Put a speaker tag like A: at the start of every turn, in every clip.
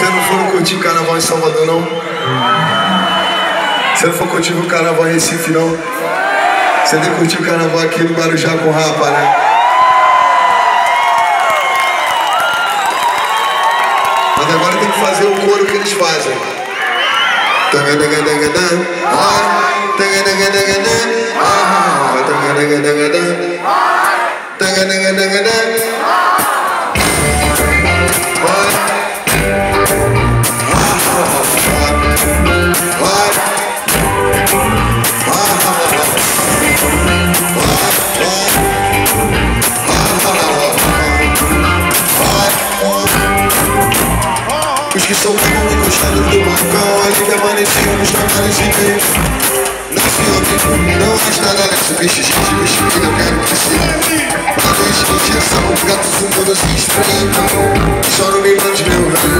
A: Você não for curtir o carnaval em Salvador, não? Você não for curtir o carnaval em Recife, não? Você nem curtir o carnaval aqui no Guarujá com o Rapa, né? Mas agora tem que fazer o coro que eles fazem. Ah, She got money, she on the money, she bitch No, she don't No, it's not that exhibition She, she, she, she got kind of so to see what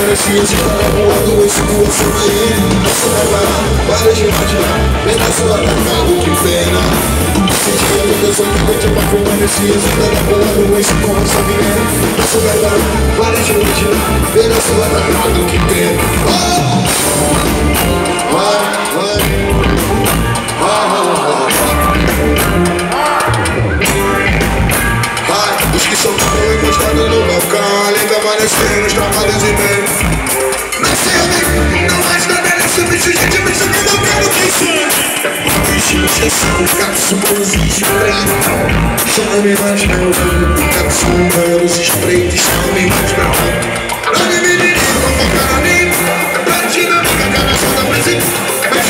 A: primeira ciência Para voando em sua sorrir Nossa galera, para de imaginar Pedaço atacado, que pena Sentindo que eu sou gigante Pra primeira ciência Para voando em sua sorrir Nossa galera, para de imaginar Pedaço atacado, que pena Humanos e espreito Chama-me mais meu Gatos humanos e Chama-me mais meu bem Olha menino, vou focar a mim Platina, fica cara só da presente Mas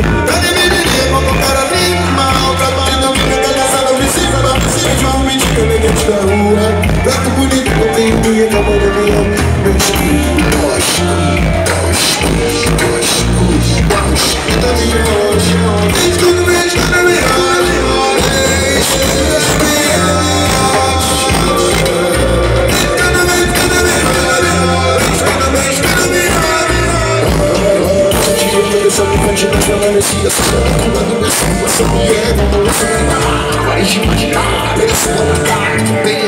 A: cabana minha. Cadê menininha, vou colocar animal. Trabalho Só me continua falando esse assunto Quando eu sou você me é Vai imaginar Eu sou uma cara